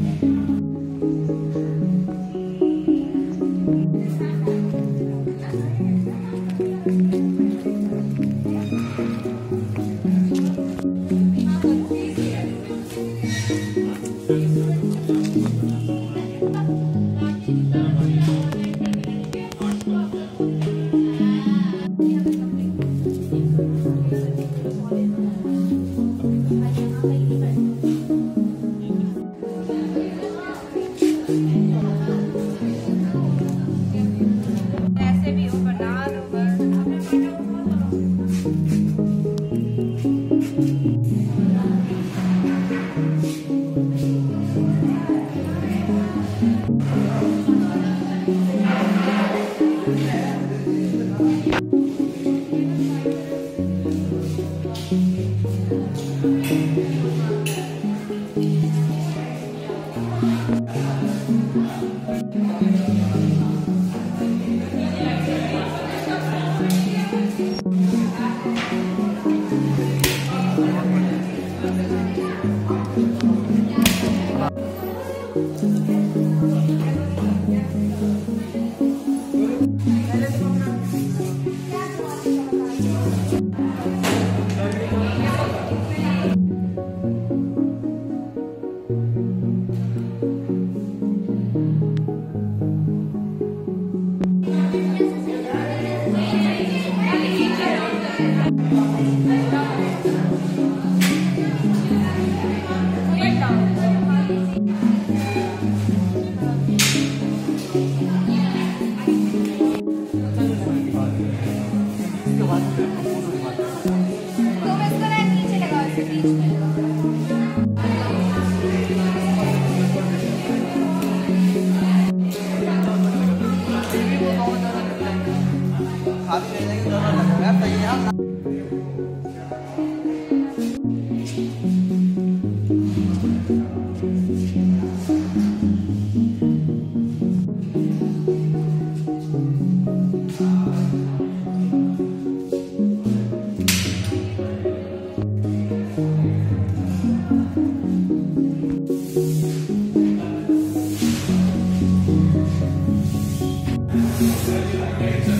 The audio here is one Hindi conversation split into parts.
Thank you. Amen.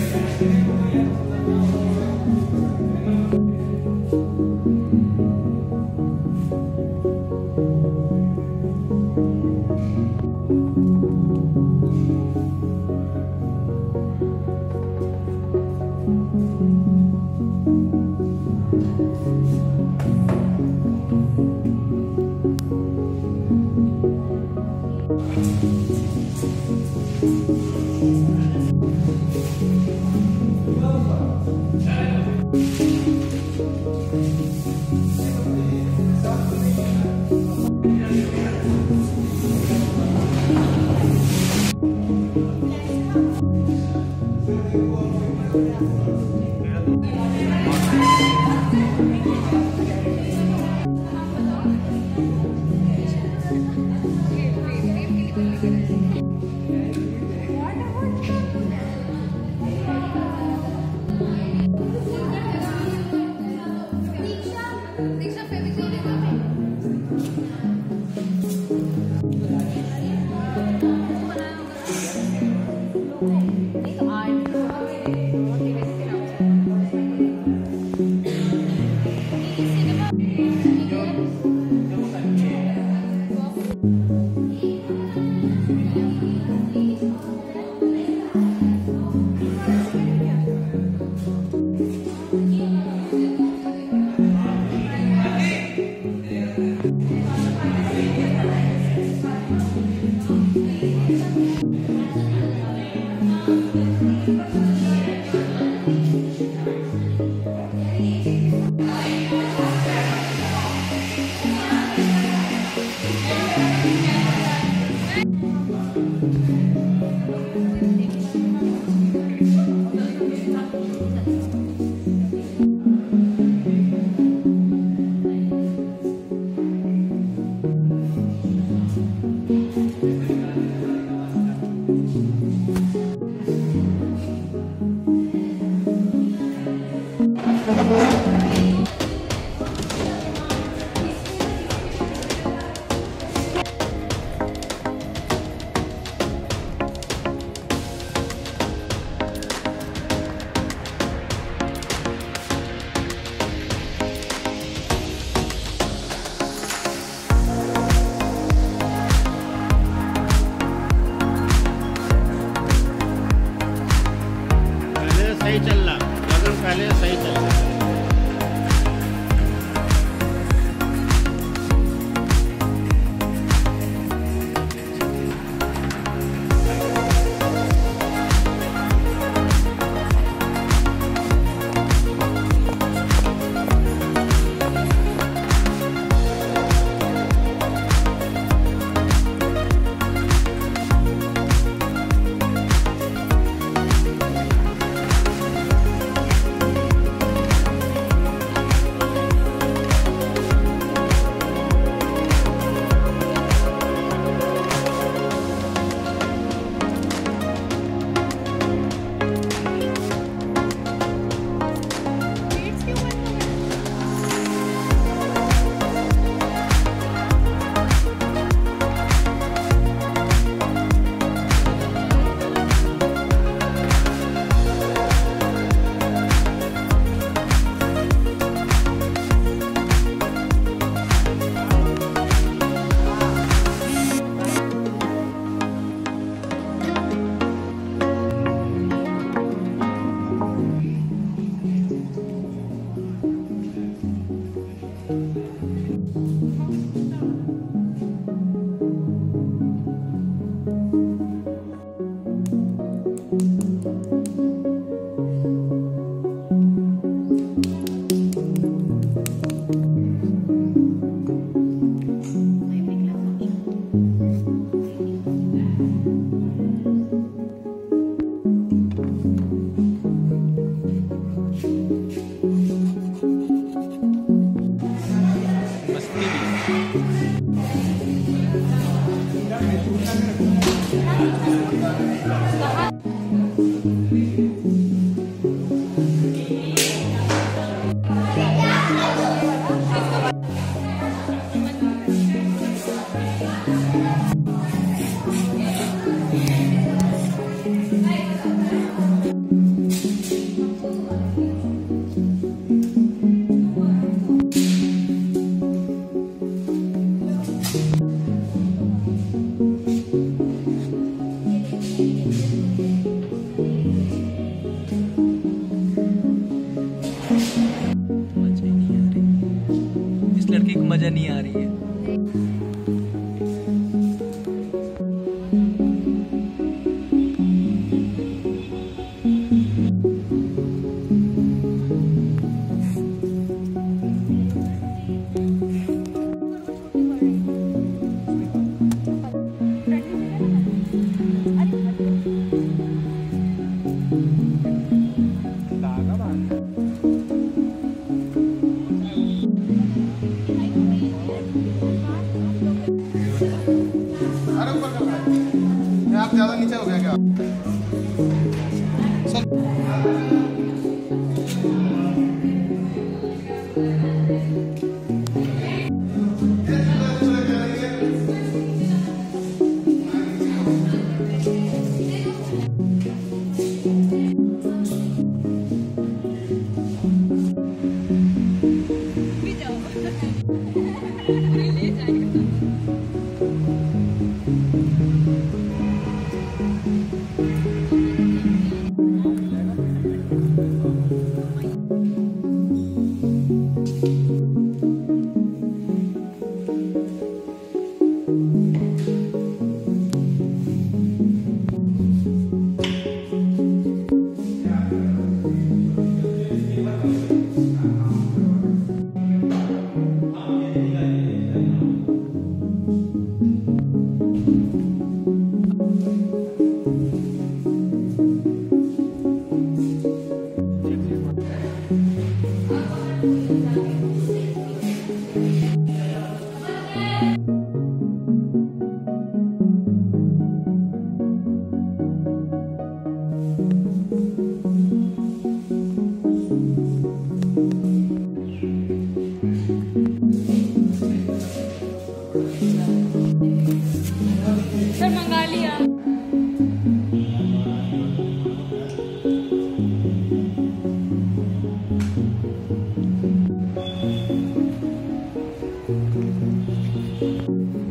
ज़्यादा नीचे हो गया क्या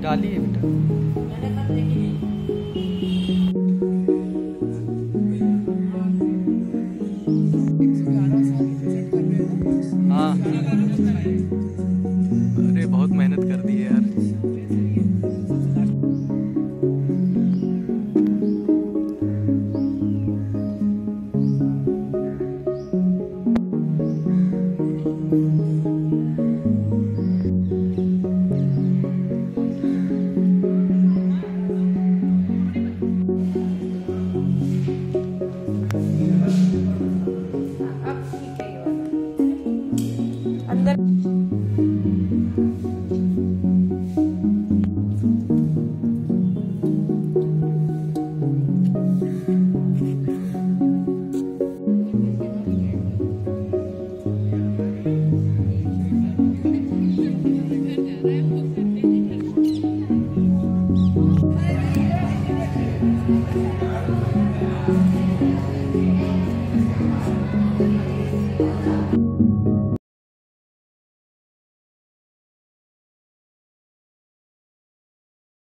निकाली है बेटा thank mm -hmm. you